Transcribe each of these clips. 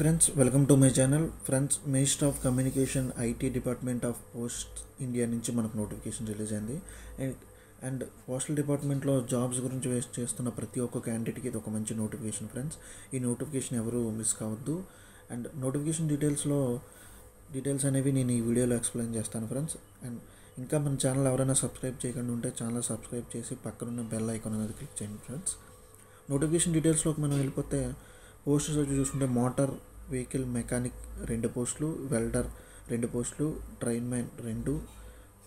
Friends welcome to my channel friends minister of communication IT department of post India నుంచి మనకు notification release అయింది. And and postal డిపార్ట్మెంట్లో jobs గురించి waste చేస్తున్న ప్రతి ఒక్క క్యాండిడేట్కి ఇది ఒక మంచి నోటిఫికేషన్ ఫ్రెండ్స్ ఈ నోటిఫికేషన్ ఎవరు మిస్ కావద్దు. అండ్ నోటిఫికేషన్ డీటెయిల్స్లో డీటెయిల్స్ అనేవి నేను ఈ వీడియోలో ఎక్స్ప్లెయిన్ చేస్తాను ఫ్రెండ్స్ అండ్ ఇంకా మన ఛానల్ ఎవరైనా సబ్స్క్రైబ్ చేయకుండా ఉంటే ఛానల్ సబ్స్క్రైబ్ చేసి పక్కనున్న బెల్ ఐకాన్ అనేది క్లిక్ చేయండి ఫ్రెండ్స్ నోటిఫికేషన్ డీటెయిల్స్లోకి మనం వెళ్ళిపోతే పోస్టర్స్ వచ్చి చూసుకుంటే మోటార్ వెహికల్ మెకానిక్ రెండు పోస్టులు వెల్డర్ రెండు పోస్టులు ట్రైన్ మ్యాన్ రెండు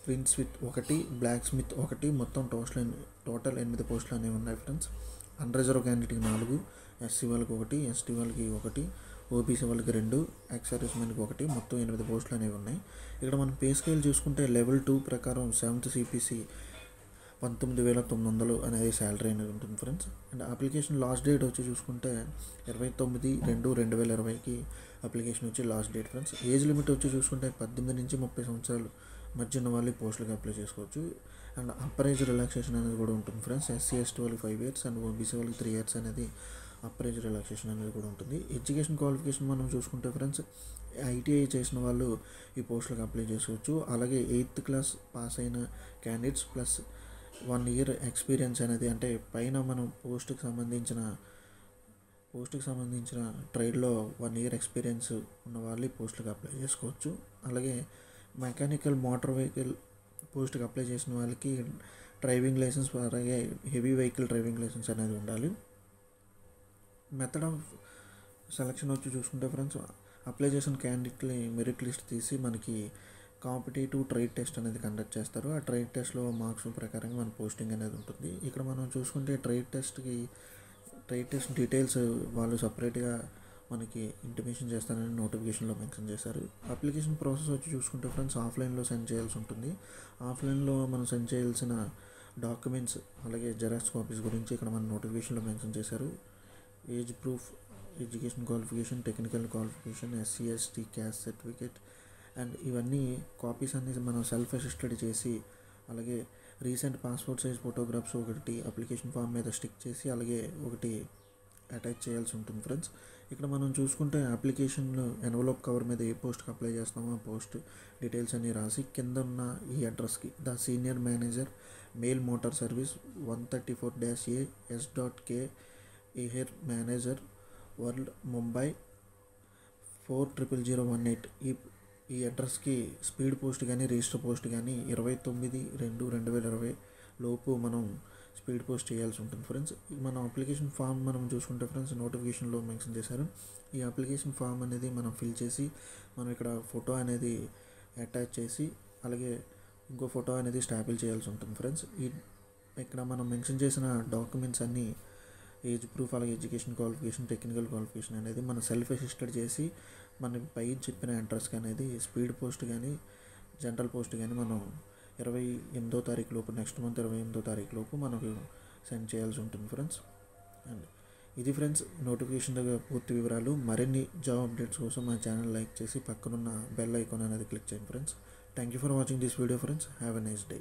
ప్రిన్స్ విత్ ఒకటి బ్లాక్ స్మిత్ ఒకటి మొత్తం టోటల్ టోటల్ ఎనిమిది పోస్టులు అనేవి ఉన్నాయి ఫ్రెండ్స్. అన్రిజర్వ్ క్యాండిడేట్కి నాలుగు ఎస్సీ వాళ్ళకి ఒకటి ఎస్టీ వాళ్ళకి ఒకటి ఓబీసీ వాళ్ళకి రెండు ఎక్స్ సర్వీస్మెన్కి ఒకటి మొత్తం ఎనిమిది పోస్టులు అనేవి ఉన్నాయి. ఇక్కడ మనం పే స్కేల్ చూసుకుంటే లెవెల్ టూ ప్రకారం సెవెంత్ సిపిసి పంతొమ్మిది వేల తొమ్మిది వందలు అనేది శాలరీ అనేది ఉంటుంది friends and application last date వచ్చి చూసుకుంటే ఇరవై తొమ్మిది రెండు రెండు వేల ఇరవైకి అప్లికేషన్ వచ్చి last date friends age limit వచ్చి చూసుకుంటే పద్దెనిమిది నుంచి ముప్పై సంవత్సరాలు మధ్య ఉన్న వాళ్ళు పోస్టులకు అప్లై చేసుకోవచ్చు. అండ్ అప్పర్ ఏజ్ రిలాక్సేషన్ అనేది కూడా ఉంటుంది ఫ్రెండ్స్ ఎస్సీ ఎస్టీ వాళ్ళకి ఫైవ్ ఇయర్స్ అండ్ ఓబీసీ వాళ్ళకి త్రీ ఇయర్స్ అనేది అప్పర్ ఏజ్ రిలాక్సేషన్ అనేది కూడా ఉంటుంది. ఎడ్యుకేషన్ క్వాలిఫికేషన్ మనం చూసుకుంటే ఫ్రెండ్స్ ఐటీఐ చేసిన వాళ్ళు ఈ పోస్టులకు అప్లై చేసుకోవచ్చు. అలాగే ఎయిత్ క్లాస్ పాస్ అయిన candidates plus one year experience అనేది అంటే పైన మనం పోస్ట్కి సంబంధించిన పోస్ట్కి సంబంధించిన ట్రేడ్లో వన్ ఇయర్ ఎక్స్పీరియన్స్ ఉన్న వాళ్ళు పోస్టులకు అప్లై చేసుకోవచ్చు. అలాగే మెకానికల్ మోటార్ వెహికల్ పోస్ట్కి అప్లై చేసిన వాళ్ళకి డ్రైవింగ్ లైసెన్స్ అలాగే హెవీ వెహికల్ డ్రైవింగ్ లైసెన్స్ అనేది ఉండాలి. మెథడ్ ఆఫ్ సెలక్షన్ వచ్చి చూసుకుంటే ఫ్రెండ్స్ అప్లై చేసిన క్యాండిడేట్ని మెరిట్ లిస్ట్ తీసి మనకి కాంపిటేటివ్ ట్రైడ్ టెస్ట్ అనేది కండక్ట్ చేస్తారు. ఆ ట్రైడ్ టెస్ట్లో మార్క్స్ ప్రకారంగా మన పోస్టింగ్ అనేది ఉంటుంది. ఇక్కడ మనం చూసుకుంటే ట్రైడ్ టెస్ట్కి ట్రైడ్ టెస్ట్ డీటెయిల్స్ వాళ్ళు సపరేట్గా మనకి ఇంటిమేషన్ చేస్తానని నోటిఫికేషన్లో మెన్షన్ చేశారు. అప్లికేషన్ ప్రాసెస్ వచ్చి చూసుకుంటే ఫ్రెండ్స్ ఆఫ్లైన్లో సెండ్ చేయాల్సి ఉంటుంది. ఆఫ్లైన్లో మనం సెండ్ చేయాల్సిన డాక్యుమెంట్స్ అలాగే జెరాక్స్ కాపీస్ గురించి ఇక్కడ మన నోటిఫికేషన్లో మెన్షన్ చేశారు. Age proof education qualification technical qualification SC ST caste certificate and ఇవన్నీ కాపీస్ అన్ని మనం సెల్ఫ్ అసిస్టెడ్ చేసి అలాగే రీసెంట్ పాస్పోర్ట్ సైజ్ ఫోటోగ్రాఫ్స్ ఒకటి అప్లికేషన్ ఫామ్ మీద స్టిక్ చేసి అలాగే ఒకటి అటాచ్ చేయాల్సి ఉంటుంది ఫ్రెండ్స్ ఇక్కడ మనం చూసుకుంటే అప్లికేషన్ ఎన్వలోప్ కవర్ మీద ఏ పోస్ట్కి అప్లై చేస్తామో ఆ పోస్ట్ డీటెయిల్స్ అన్ని రాసి కింద ఉన్న ఈ అడ్రస్కి the senior manager mail motor service one thirty four dash A S dot K Ahire manager Worli Mumbai four triple zero one eight ఈ ఈ అడ్రస్కి స్పీడ్ పోస్ట్ కానీ రిజిస్టర్ పోస్ట్ కానీ ఇరవై తొమ్మిది రెండు రెండు వేల ఇరవై లోపు మనం స్పీడ్ పోస్ట్ చేయాల్సి ఉంటుంది ఫ్రెండ్స్. మన అప్లికేషన్ ఫామ్ మనం చూసుకుంటే ఫ్రెండ్స్ నోటిఫికేషన్లో మెన్షన్ చేశారు. ఈ అప్లికేషన్ ఫామ్ అనేది మనం ఫిల్ చేసి మనం ఇక్కడ ఫోటో అనేది అటాచ్ చేసి అలాగే ఇంకో ఫోటో అనేది స్టాపిల్ చేయాల్సి ఉంటుంది ఫ్రెండ్స్. ఈ ఇక్కడ మనం మెన్షన్ చేసిన డాక్యుమెంట్స్ అన్నీ ఏజ్ ప్రూఫ్ అలాగే ఎడ్యుకేషన్ క్వాలిఫికేషన్ టెక్నికల్ క్వాలిఫికేషన్ అనేది మనం సెల్ఫ్ అసిస్టెడ్ చేసి మన పై చెప్పిన అడ్రస్కి అనేది స్పీడ్ పోస్ట్ కానీ జనరల్ పోస్ట్ కానీ మనం ఇరవై ఎనిమిదో తారీఖు లోపు నెక్స్ట్ మంత్ ఇరవై ఎనిమిదో తారీఖు లోపు మనకు సెండ్ చేయాల్సి ఉంటుంది ఫ్రెండ్స్ అండ్ ఇది ఫ్రెండ్స్ నోటిఫికేషన్ దగ్గర పూర్తి వివరాలు మరిన్ని జాబ్ అప్డేట్స్ కోసం మా ఛానల్ లైక్ చేసి పక్కనున్న బెల్ ఐకాన్ అనేది క్లిక్ చేయండి friends thank you for watching this video friends have a nice day